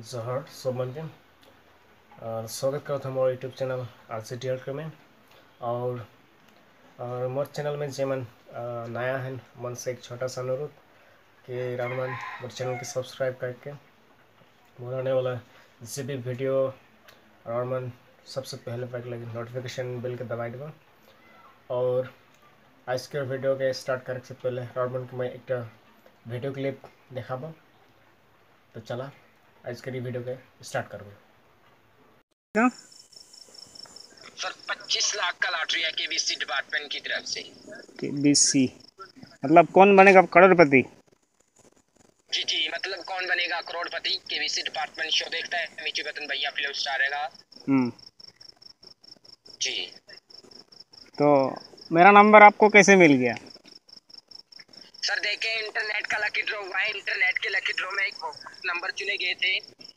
जोहर सोमन और स्वागत करता हमारे YouTube channel R C T R में। और और मोर चैनल में जेमन अ, नया है मन से एक छोटा सा अनुरोध कि रामन मोर चैनल के सब्सक्राइब करके मोर आने वाला जो भी वीडियो और मन सबसे पहले पाइक लगे नोटिफिकेशन बिल के दबाई देगा और आज के वीडियो के स्टार्ट करे से पहले रॉर्मन के मैं एक वीडियो क्लिप देखाबो तो चला। आज के वीडियो के स्टार्ट क्या? सर 25 लाख का लॉटरी है केबीसी डिपार्टमेंट की तरफ़ से। बीसी मतलब कौन बनेगा करोड़पति? जी जी मतलब कौन बनेगा करोड़पति? केबीसी डिपार्टमेंट शो देखता है। मीचू बतन भैया फ़िल्म स्टार रहेगा। हम्म। जी। तो मेरा नंबर आपको कैसे मिल गया सर देखे इंटरनेट का लकी ड्रॉ हुआ है इंटरनेट के ड्रॉ में एक नंबर चुने गए थे।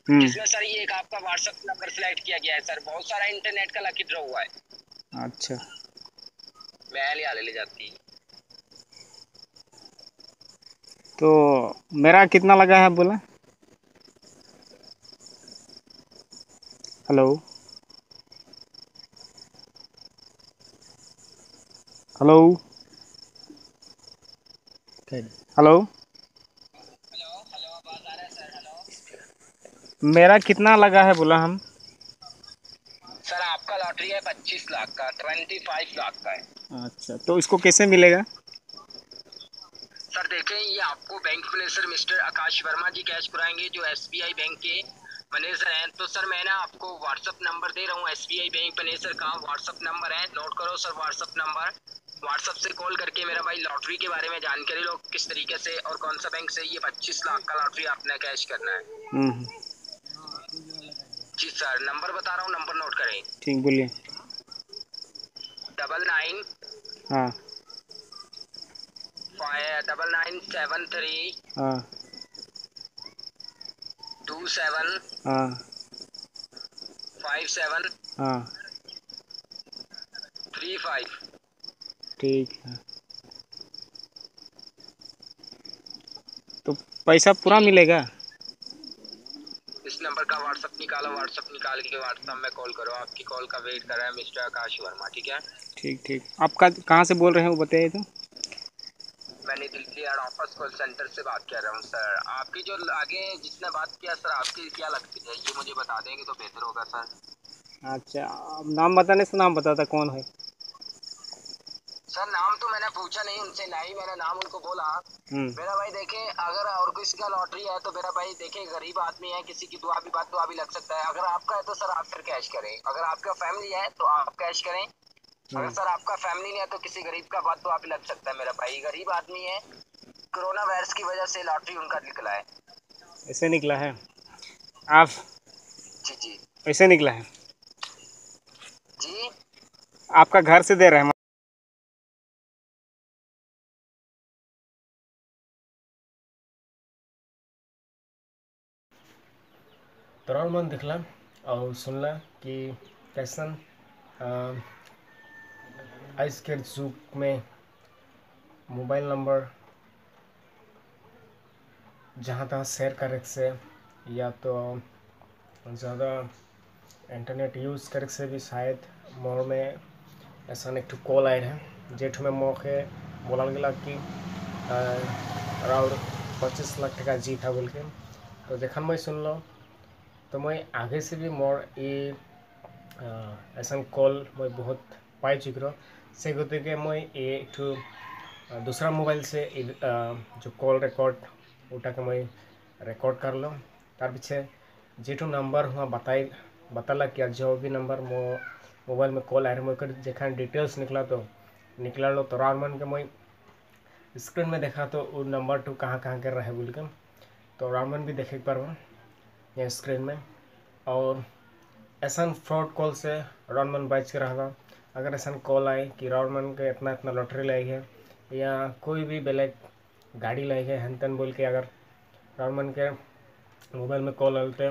हम्म। जिसमें सर ये एक आपका व्हाट्सएप नंबर सिलेक्ट किया गया है सर। बहुत सारा इंटरनेट का लकी ड्रॉ हुआ है। अच्छा। मैं लिया ले जाती तो मेरा कितना लगा है बोला? Hello hello hello hello hello आवाज़ आ रहा है सर हेलो मेरा कितना लगा है बोला हम? सर आपका लॉटरी है 25 लाख का 25 लाख का है। अच्छा तो इसको कैसे मिलेगा? सर देखें ये आपको bank manager mister Akash Verma ji cash कराएँगे जो एसबीआई बैंक के मैनेजर हैं। तो सर मैं ना आपको व्हाट्सअप नंबर दे रहा हूँ एसबीआई बैंक मैनेजर का। व्हाट्सअप नंबर है नोट करो सर व्हाट्सअप नंबर व्हाट्सअप से कॉल करके मेरा भाई लॉटरी के बारे में जानकारी लो किस तरीके से और कौन सा बैंक से ये 25 लाख का लॉटरी आपने कैश करना है। हम्म। जी सर नंबर बता रहा हूँ नंबर नोट करें। ठीक बोलिए। डबल नाइन हाँ। डबल नाइन सेवन थ्री हाँ। टू सेवन हाँ। फाइव सेवन हाँ। Three five. ठीक है। तो पैसा पूरा मिलेगा? इस नंबर का व्हाट्सअप निकालो व्हाट्सअप निकाल के व्हाट्सअप में कॉल करो। आपकी कॉल का वेट कर रहा है मिस्टर आकाश वर्मा ठीक है? ठीक ठीक। आपका कहाँ से बोल रहे हैं वो बताइए तो। मैंने दिल्ली ऑफ़िस कॉल सेंटर से बात कर रहा हूँ सर आपकी जो आगे जिसने बात किया सर आपकी क्या लगती है? ये मुझे बता देंगे तो बेहतर होगा सर अच्छा नाम बताने से नाम बताता कौन है? पूछा नहीं उनसे ना ही मैंने नाम उनको बोला। हम्म। मेरा भाई देखे अगर और किसी का लॉटरी है तो मेरा भाई देखे गरीब आदमी है किसी की दुआ भी बात दुआ भी लग सकता है। अगर आपका है तो सर आप फिर कैश करें। अगर आपका फैमिली है तो आप कैश करें। अगर सर आपका फैमिली नहीं है तो किसी गरीब का बात दुआ भी लग सकता है मेरा भाई। गरीब आदमी है कोरोना वायरस की वजह से लॉटरी उनका निकला है। ऐसे निकला है। आप? जी जी। ऐसे निकला है। जी? आपका घर से दे रहे हैं। तोरा मन दिखला और सुनला कि कैसन आज के जुग में मोबाइल नंबर जहाँ तहाँ शेयर करे से, या तो ज़्यादा इंटरनेट यूज़ करे से भी शायद मोर में ऐसा एक कॉल आए रहे। जेठ में मोके बोला गया कि अराउंड पच्चीस लाख टका जीत है बोल के। तो जखन मैं सुनलो तो आगे से भी मोर ये ऐसा कॉल मैं बहुत पाई चुकी से गति मैं ये एक दूसरा मोबाइल से जो कॉल रिकॉर्ड उठाके मैं रिकॉर्ड कर लो। तार पीछे जेठो नंबर हुआ बताई, बताला कि जो भी नंबर मो मोबाइल में कॉल आए मैं जखन डिटेल्स निकला तो निकला लो तो रामन के मैं स्क्रीन में देखा तो वो नंबर टू कहाँ कहाँ के रहे बोल के। तो रामन भी देखे पारबो यहाँ स्क्रीन में। और ऐसा फ्रॉड कॉल से रॉनमन बच के रहबा अगर ऐसा कॉल आए कि रॉनमन के इतना इतना लॉटरी लाई है, या कोई भी बेलेग गाड़ी लाई है हेन तेन बोल के अगर रॉनमन के मोबाइल में कॉल आल तो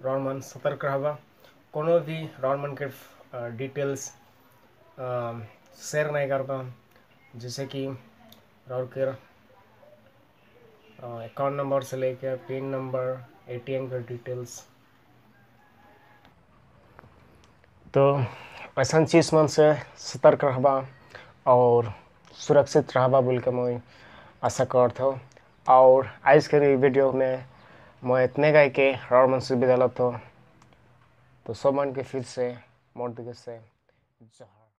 रॉनमन सतर्क रहबा। कोनो भी रॉनमन के डिटेल्स शेयर नहीं करता। जैसे कि और के अकाउंट नंबर से लेकर पिन नंबर एटीएम का डिटेल्स तो ऐसा चीज़ मन से सतर्क रहबा और सुरक्षित रहबा बोल के मैं आशा करता हूँ। और आज के वीडियो में मैं इतने गाय के और मन से विदा तो सब मन के फिर से मोड़ दिखे से जहाँ